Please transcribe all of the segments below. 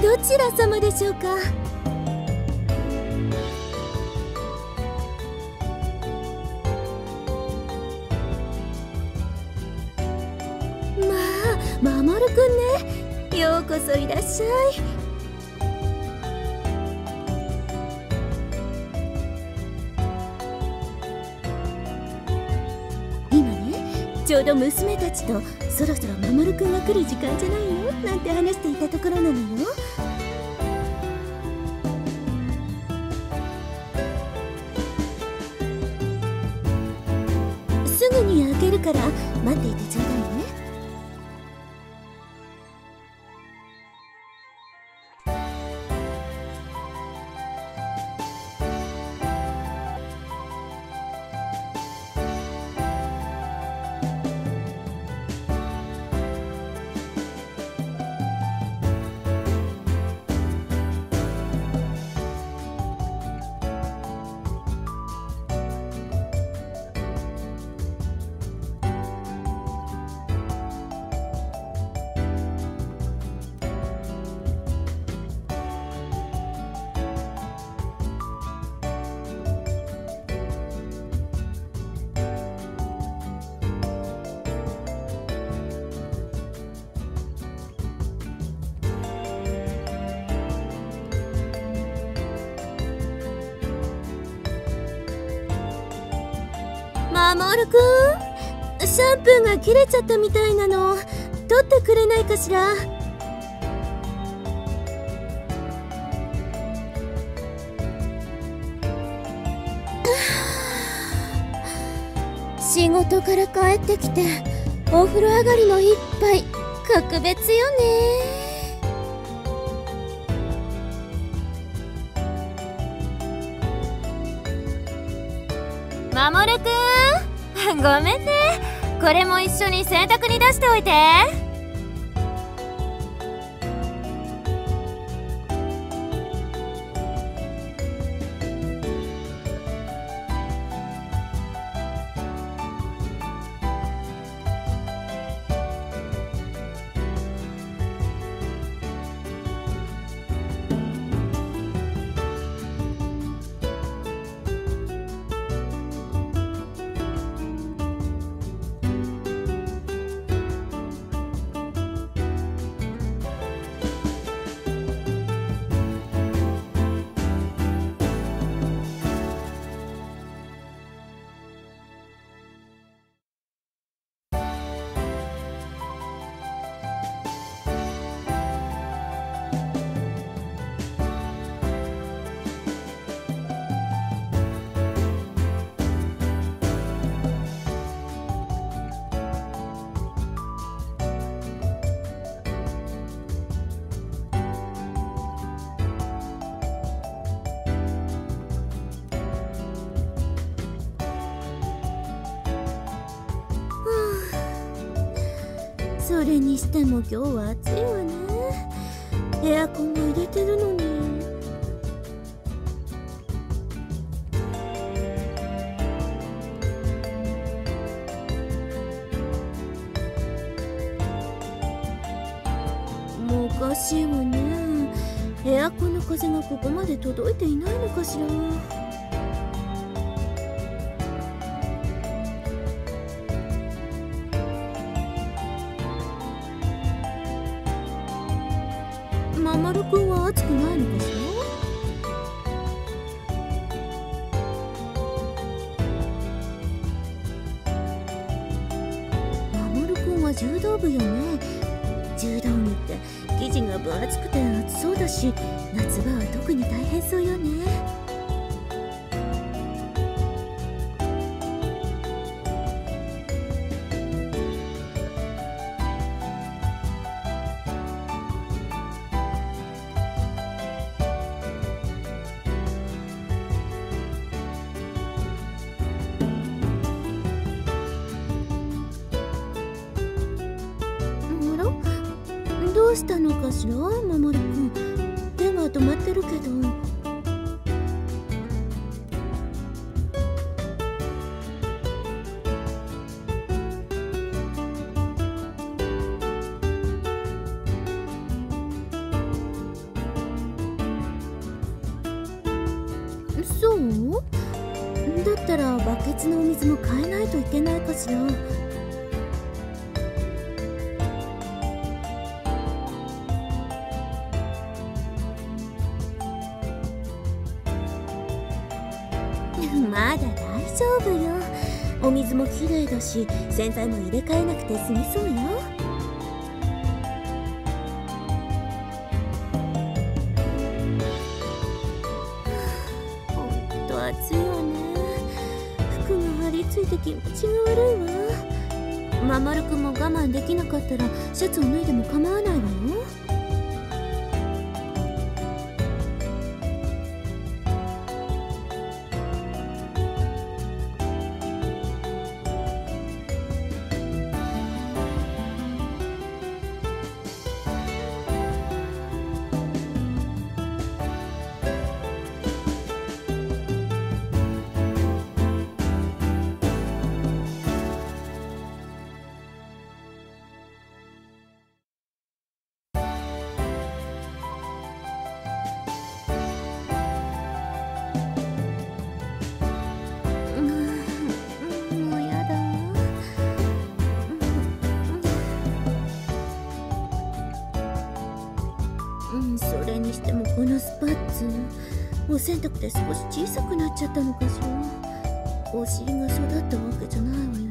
どちら様でしょうか？まあ守くんね。ようこそいらっしゃい。ちょうど娘たちとそろそろ守くんが来る時間じゃないのなんて話していたところなのよ。すぐに開けるから待っていてちょうだいね。守るくんシャンプーが切れちゃったみたいなの。取ってくれないかしら。仕事から帰ってきてお風呂上がりの一杯格別よね。守くんごめんね。これも一緒に洗濯に出しておいて。れにしても今日は暑いわね。エアコンも入れてるのに。もうおかしいわね。エアコンの風がここまで届いていないのかしら。したのかしら守くん手が止まってるけど。そう？だったらバケツのお水も変えないといけないかしら。水もきれいだし洗剤も入れ替えなくて済みそうよ。ほんと暑いわね。服が張り付いて気持ちが悪いわ。ママルくんも我慢できなかったらシャツを脱いでも構わないわよ。のスパッツお洗濯で少し小さくなっちゃったのかしら。お尻が育ったわけじゃないわよ。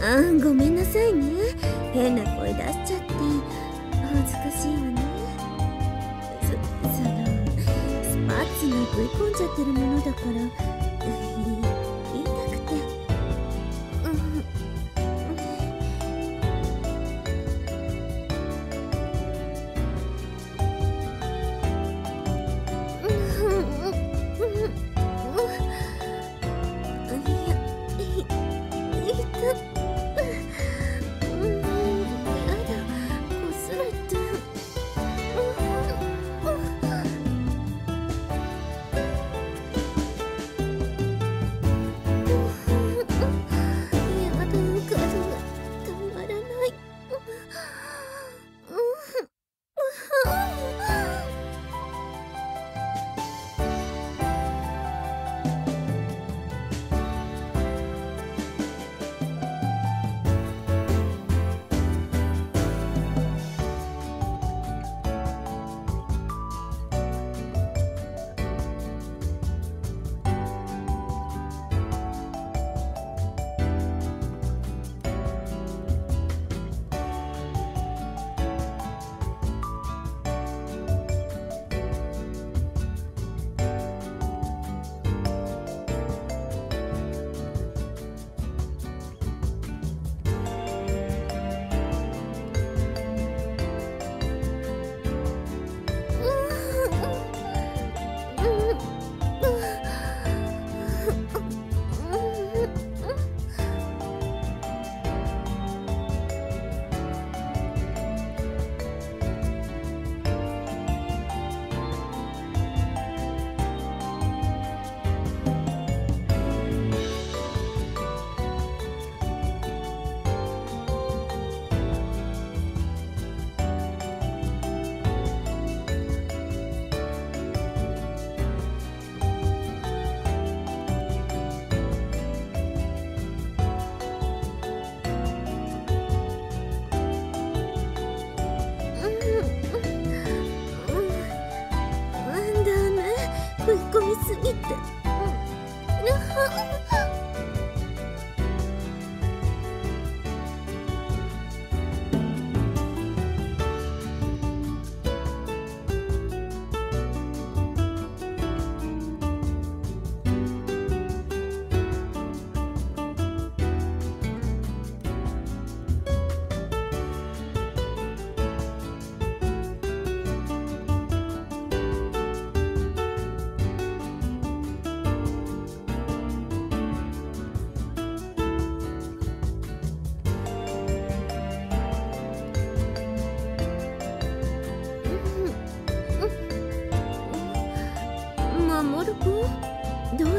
あごめんなさいね。変な声出しちゃって。恥ずかしいわね。そそのスパッツに食い込んじゃってるものだから。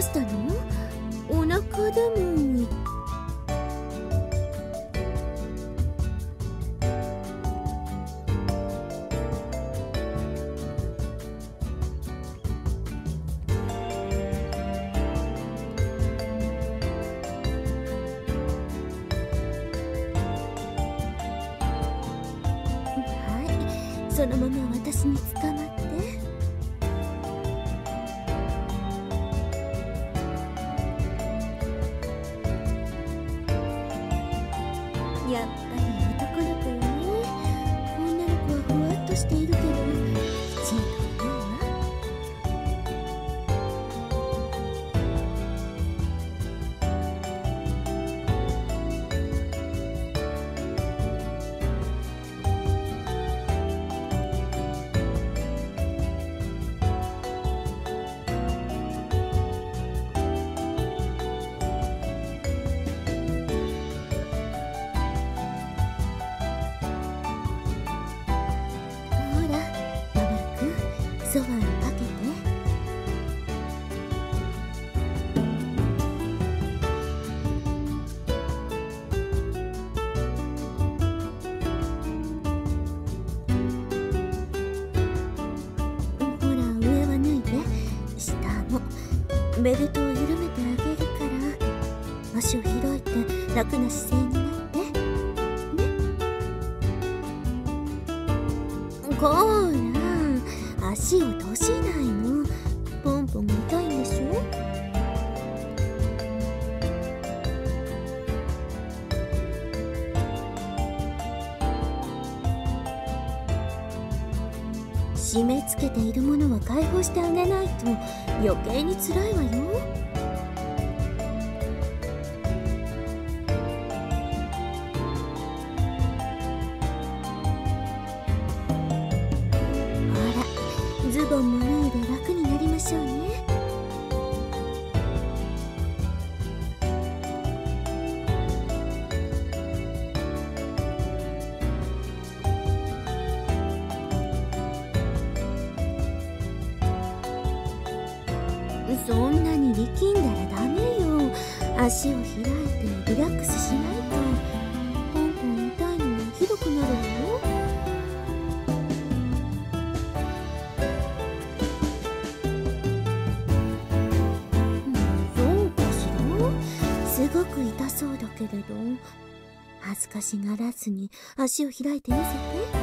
したの？お腹でも。はい。そのまま私に捕ま足を開いて楽な姿勢になってこーら足を閉じないの。ポンポンが痛いんでしょ？締め付けているものは解放してあげないと余計に辛いわよ。んなに力んだらダメよ。足を開いてリラックスしないと。ポンポン痛いのがひどくなるわよ。そうかしら？すごく痛そうだけれど。恥ずかしがらずに足を開いてみせて。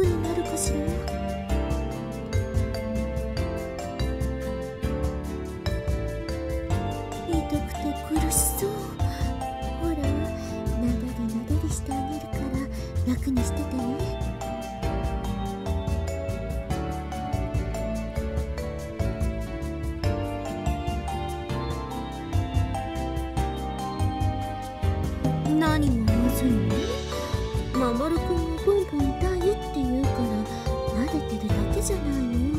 になるかしら？楽にしててね。何がまずいの守くんがポンポン。じゃないの